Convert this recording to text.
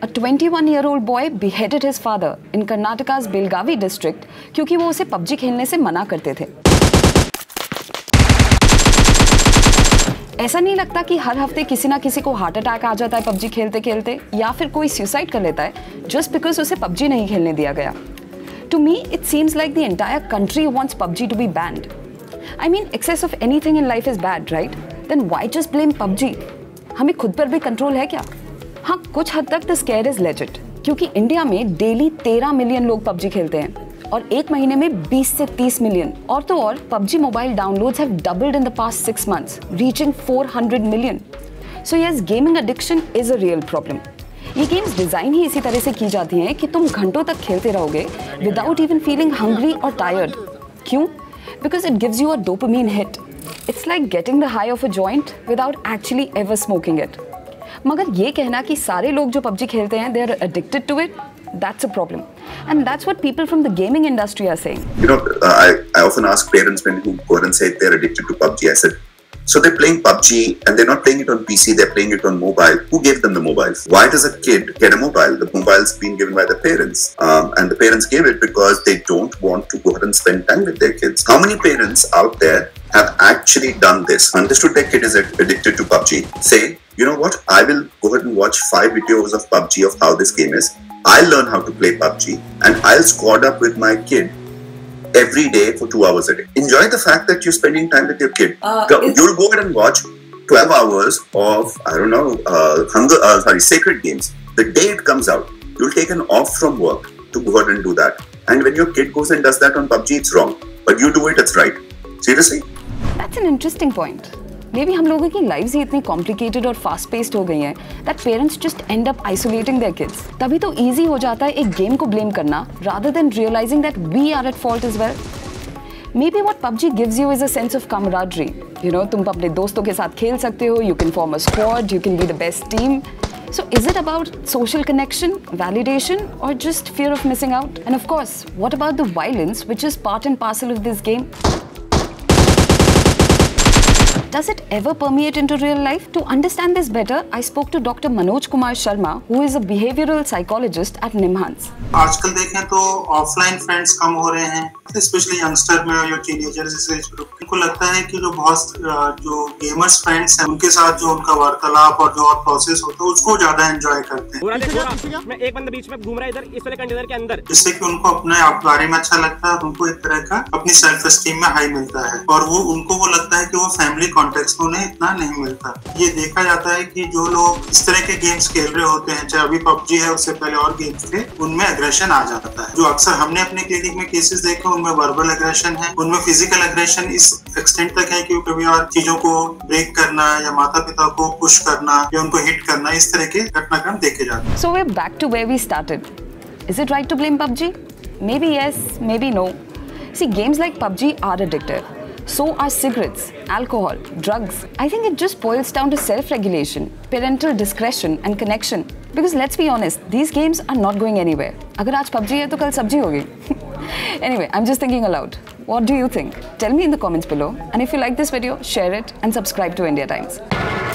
A 21 year old boy beheaded his father in Karnataka's Belgavi district क्योंकि वो उसे PUBG खेलने से मना करते थे। ऐसा नहीं लगता कि हर हफ़्ते किसी ना किसी को हार्ट अटैक आ जाता है पबजी खेलते खेलते, या फिर कोई सुसाइड कर लेता है जस्ट बिकॉज़ उसे पबजी नहीं खेलने दिया गया। To me it seems like the entire country wants PUBG to be banned I mean excess of anything in life is bad right then why just blame PUBG? हमें खुद पर भी control है क्या? हाँ कुछ हद तक द स्केयर इज़ लेजिट क्योंकि इंडिया में डेली 13 मिलियन लोग पबजी खेलते हैं और एक महीने में 20 से 30 मिलियन और तो और, PUBG mobile downloads have doubled in the past six months reaching 400 million so yes gaming addiction is a real problem ये गेम्स डिज़ाइन ही इसी तरह से की जाती हैं कि तुम घंटों तक खेलते रहोगे विदाउट इवन फीलिंग हंग्री और टायर्ड क्यों? Because it gives you a dopamine hit it's like getting the high of a joint without actually ever smoking it मगर ये कहना कि सारे लोग जो पबजी खेलते हैं they are addicted to it that's a problem and that's what people from the gaming industry are saying you know uh, I, I often ask parents when who go and say they're addicted to pubg i said so they're playing PUBG and they're not playing it on PC, they're playing it on mobile. Who gave them the mobile? Why does a kid get a mobile? The mobile's been given by the parents. Um, and the parents gave it because they don't want to go ahead and spend time with their kids. How many parents out there have actually done this? Understood their kid is addicted to PUBG. Say, you know what, I will go ahead and watch five videos of PUBG of how this game is. I'll learn how to play PUBG and I'll squad up with my kid every day for two hours a day. Enjoy the fact that you're spending time with your kid. Uh, You'll go ahead and watch 12 hours of, I don't know, uh, hunger, uh, sorry, sacred games. The day it comes out, you'll take an off from work to go ahead and do that. And when your kid goes and does that on PUBG, it's wrong. But you do it, it's right. Seriously? That's an interesting point. Maybe हम लोगों की life ही इतनी complicated और fast paced हो गई हैं that parents just end up isolating their kids तभी तो ईजी हो जाता है एक गेम को ब्लेम करना rather than realising that we are at fault is well maybe what PUBG gives you is a sense of camaraderie you know तुम अपने दोस्तों के साथ खेल सकते हो you can form a squad you can be the best team is it about social connection, validation, or just fear of missing out? And of course, what about the violence, which is part and parcel of this game? Does it ever permeate into real life? To understand this better, I spoke to Dr. Manoj Kumar Sharma, who is a behavioral psychologist at NIMHANS. आजकल देखें तो offline friends कम हो रहे हैं specially youngster में या teenagers इस age group उनको लगता है कि जो बहुत जो गेमर्स फ्रेंड्स हैं उनके साथ जो उनका वार्तालाप और जो और प्रोसेस होता है उसको ज़्यादा एंजॉय करते हैं मैं एक बंदा बीच में घूम रहा है इधर इस वाले कंटेनर के अंदर जिससे कि उनको अपने आप बारे में अच्छा लगता है उनको एक तरह का अपनी सेल्फ एस्टीम में हाई मिलता है और वो उनको वो लगता है कि वो फैमिली कॉन्टेक्स्ट में उन्हें इतना नहीं मिलता। ये देखा जाता है कि जो लोग इस तरह के गेम्स खेल रहे होते हैं चाहे अभी पबजी है उससे पहले और गेम्स थे उनमें अग्रेशन आ जाता है जो अक्सर हमने अपने क्लिनिक में केसेस देखे उनमें वर्बल अग्रेशन है उनमें फ़िज़िकल अग्रेशन इस एक्सटेंट तक है कि कभी और चीज़ों को ब्रेक करना या माता पिता को पुश करना या उनको हिट करना इस तरह के घटनाक्रम देखे जाते हैं। So we're back to where we started is it right to blame PUBG? Maybe yes, maybe no. See, games like PUBG are addictive. So are cigarettes, alcohol, drugs. I think it just boils down to self-regulation, parental discretion and connection. Because let's be honest, these games are not going anywhere. अगर आज PUBG है तो कल सब्जी होगी. anyway, I'm just thinking aloud. What do you think? Tell me in the comments below. And if you like this video, share it and subscribe to India Times.